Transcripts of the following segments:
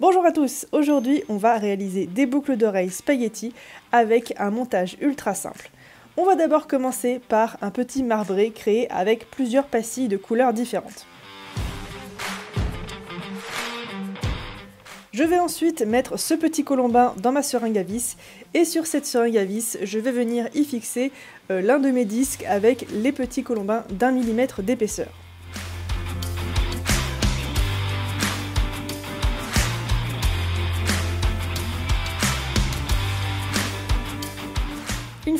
Bonjour à tous, aujourd'hui on va réaliser des boucles d'oreilles spaghetti avec un montage ultra simple. On va d'abord commencer par un petit marbré créé avec plusieurs pastilles de couleurs différentes. Je vais ensuite mettre ce petit colombin dans ma seringue à vis et sur cette seringue à vis, je vais venir y fixer euh, l'un de mes disques avec les petits colombins d'un millimètre d'épaisseur.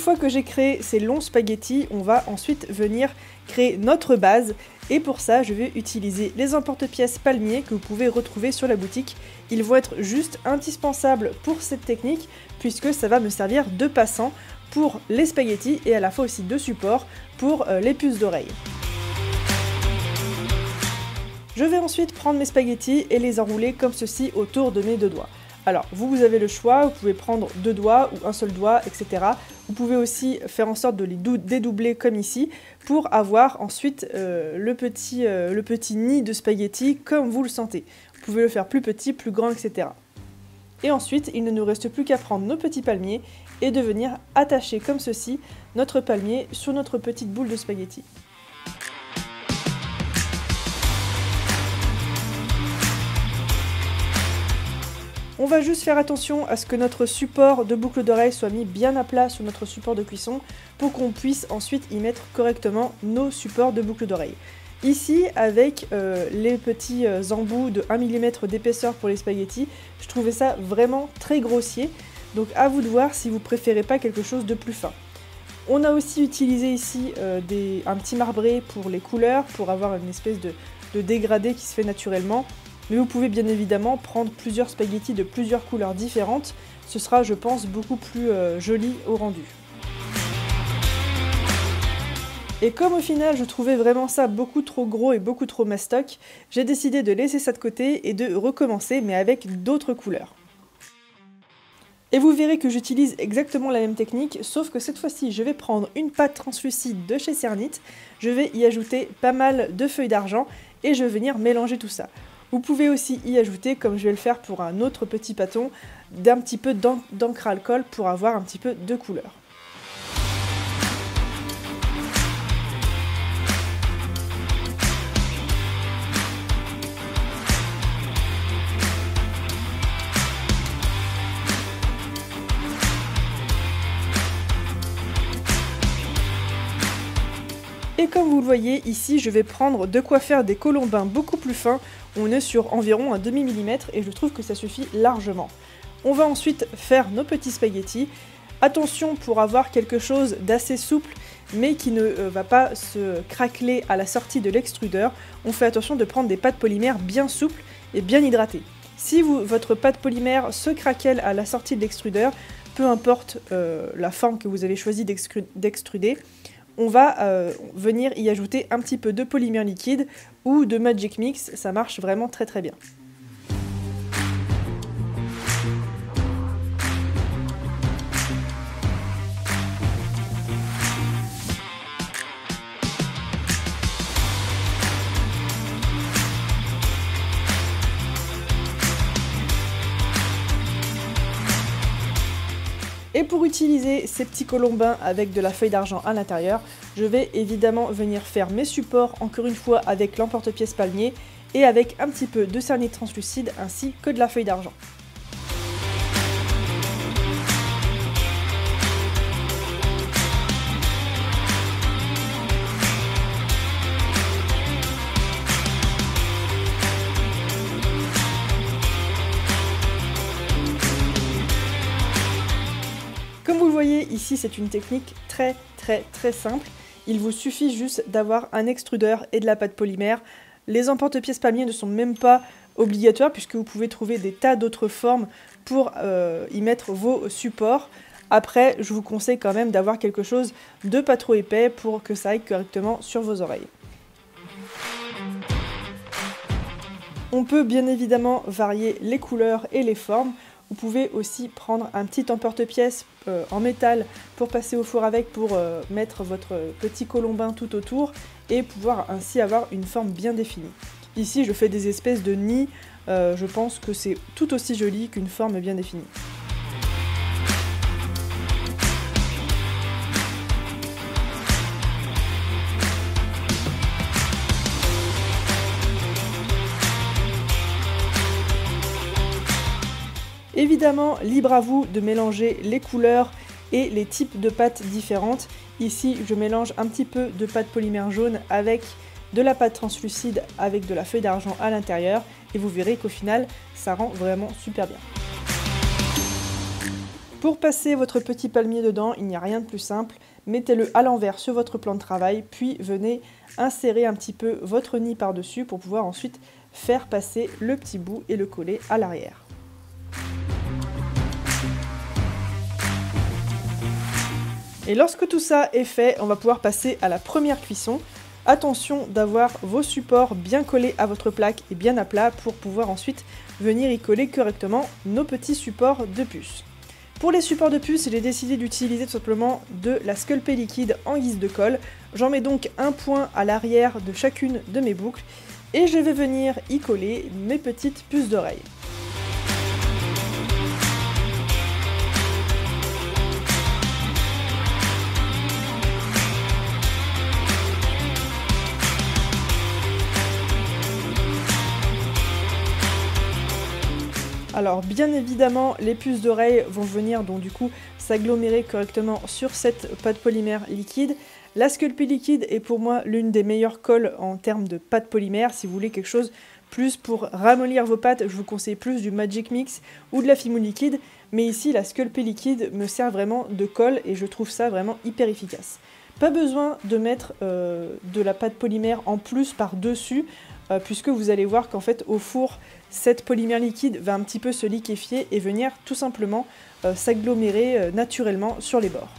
Fois que j'ai créé ces longs spaghettis, on va ensuite venir créer notre base et pour ça je vais utiliser les emporte-pièces palmiers que vous pouvez retrouver sur la boutique. Ils vont être juste indispensables pour cette technique puisque ça va me servir de passant pour les spaghettis et à la fois aussi de support pour euh, les puces d'oreilles. Je vais ensuite prendre mes spaghettis et les enrouler comme ceci autour de mes deux doigts. Alors, vous, vous avez le choix, vous pouvez prendre deux doigts ou un seul doigt, etc. Vous pouvez aussi faire en sorte de les dédoubler comme ici pour avoir ensuite euh, le, petit, euh, le petit nid de spaghettis comme vous le sentez. Vous pouvez le faire plus petit, plus grand, etc. Et ensuite, il ne nous reste plus qu'à prendre nos petits palmiers et de venir attacher comme ceci notre palmier sur notre petite boule de spaghettis. On va juste faire attention à ce que notre support de boucle d'oreille soit mis bien à plat sur notre support de cuisson pour qu'on puisse ensuite y mettre correctement nos supports de boucle d'oreille. Ici, avec euh, les petits euh, embouts de 1 mm d'épaisseur pour les spaghettis, je trouvais ça vraiment très grossier. Donc à vous de voir si vous préférez pas quelque chose de plus fin. On a aussi utilisé ici euh, un petit marbré pour les couleurs, pour avoir une espèce de dégradé qui se fait naturellement. Mais vous pouvez bien évidemment prendre plusieurs spaghettis de plusieurs couleurs différentes. Ce sera, je pense, beaucoup plus euh, joli au rendu. Et comme au final je trouvais vraiment ça beaucoup trop gros et beaucoup trop mastoc, j'ai décidé de laisser ça de côté et de recommencer mais avec d'autres couleurs. Et vous verrez que j'utilise exactement la même technique, sauf que cette fois-ci je vais prendre une pâte translucide de chez Cernit, je vais y ajouter pas mal de feuilles d'argent et je vais venir mélanger tout ça. Vous pouvez aussi y ajouter, comme je vais le faire pour un autre petit pâton, d'un petit peu d'encre alcool pour avoir un petit peu de couleur. Et comme vous le voyez ici, je vais prendre de quoi faire des colombins beaucoup plus fins. On est sur environ un demi millimètre et je trouve que ça suffit largement. On va ensuite faire nos petits spaghettis. Attention pour avoir quelque chose d'assez souple mais qui ne euh, va pas se craqueler à la sortie de l'extrudeur. On fait attention de prendre des pâtes polymères bien souples et bien hydratées. Si votre pâte polymère se craquelle à la sortie de l'extrudeur, peu importe euh, la forme que vous avez choisi d'extruder, on va euh, venir y ajouter un petit peu de polymère liquide ou de Magic Mix, ça marche vraiment très très bien. Et pour utiliser ces petits colombins avec de la feuille d'argent à l'intérieur, je vais évidemment venir faire mes supports encore une fois avec l'emporte-pièce palmier et avec un petit peu de cernite translucide ainsi que de la feuille d'argent. Ici, c'est une technique très très très simple. Il vous suffit juste d'avoir un extrudeur et de la pâte polymère. Les emporte-pièces palmiers ne sont même pas obligatoires puisque vous pouvez trouver des tas d'autres formes pour euh, y mettre vos supports. Après, je vous conseille quand même d'avoir quelque chose de pas trop épais pour que ça aille correctement sur vos oreilles. On peut bien évidemment varier les couleurs et les formes. Vous pouvez aussi prendre un petit emporte-pièce euh, en métal pour passer au four avec, pour euh, mettre votre petit colombin tout autour et pouvoir ainsi avoir une forme bien définie. Ici, je fais des espèces de nids. Euh, je pense que c'est tout aussi joli qu'une forme bien définie. Évidemment, libre à vous de mélanger les couleurs et les types de pâtes différentes. Ici, je mélange un petit peu de pâte polymère jaune avec de la pâte translucide avec de la feuille d'argent à l'intérieur et vous verrez qu'au final, ça rend vraiment super bien. Pour passer votre petit palmier dedans, il n'y a rien de plus simple. Mettez-le à l'envers sur votre plan de travail, puis venez insérer un petit peu votre nid par-dessus pour pouvoir ensuite faire passer le petit bout et le coller à l'arrière. Et lorsque tout ça est fait, on va pouvoir passer à la première cuisson. Attention d'avoir vos supports bien collés à votre plaque et bien à plat pour pouvoir ensuite venir y coller correctement nos petits supports de puce. Pour les supports de puce, j'ai décidé d'utiliser tout simplement de la sculpée liquide en guise de colle. J'en mets donc un point à l'arrière de chacune de mes boucles et je vais venir y coller mes petites puces d'oreilles. Alors bien évidemment, les puces d'oreilles vont venir donc du coup s'agglomérer correctement sur cette pâte polymère liquide. La Sculpey liquide est pour moi l'une des meilleures colles en termes de pâte polymère. Si vous voulez quelque chose plus pour ramollir vos pâtes, je vous conseille plus du Magic Mix ou de la Fimo liquide. Mais ici, la Sculpey liquide me sert vraiment de colle et je trouve ça vraiment hyper efficace. Pas besoin de mettre euh, de la pâte polymère en plus par-dessus. Euh, puisque vous allez voir qu'en fait au four, cette polymère liquide va un petit peu se liquéfier et venir tout simplement euh, s'agglomérer euh, naturellement sur les bords.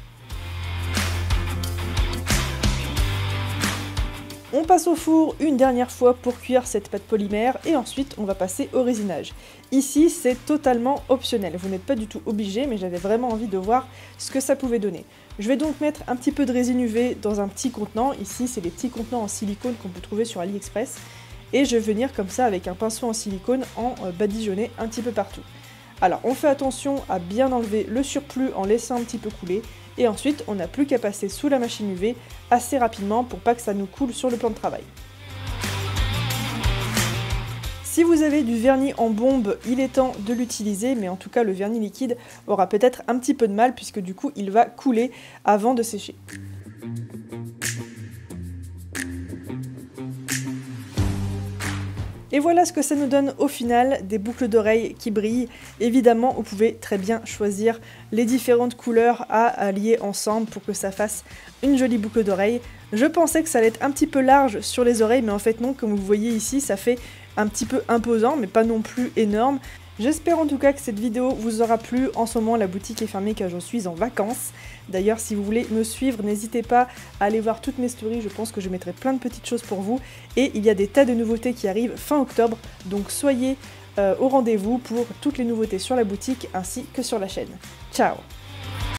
On passe au four une dernière fois pour cuire cette pâte polymère et ensuite on va passer au résinage. Ici c'est totalement optionnel, vous n'êtes pas du tout obligé mais j'avais vraiment envie de voir ce que ça pouvait donner. Je vais donc mettre un petit peu de résine UV dans un petit contenant, ici c'est les petits contenants en silicone qu'on peut trouver sur AliExpress et je vais venir comme ça avec un pinceau en silicone en euh, badigeonner un petit peu partout. Alors on fait attention à bien enlever le surplus en laissant un petit peu couler et ensuite on n'a plus qu'à passer sous la machine UV assez rapidement pour pas que ça nous coule sur le plan de travail. Si vous avez du vernis en bombe, il est temps de l'utiliser, mais en tout cas le vernis liquide aura peut-être un petit peu de mal puisque du coup il va couler avant de sécher. Et voilà ce que ça nous donne au final, des boucles d'oreilles qui brillent. Évidemment, vous pouvez très bien choisir les différentes couleurs à allier ensemble pour que ça fasse une jolie boucle d'oreille. Je pensais que ça allait être un petit peu large sur les oreilles, mais en fait non, comme vous voyez ici, ça fait un petit peu imposant, mais pas non plus énorme. J'espère en tout cas que cette vidéo vous aura plu. En ce moment, la boutique est fermée car je suis en vacances. D'ailleurs, si vous voulez me suivre, n'hésitez pas à aller voir toutes mes stories. Je pense que je mettrai plein de petites choses pour vous. Et il y a des tas de nouveautés qui arrivent fin octobre. Donc soyez euh, au rendez-vous pour toutes les nouveautés sur la boutique ainsi que sur la chaîne. Ciao